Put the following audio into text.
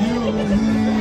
You.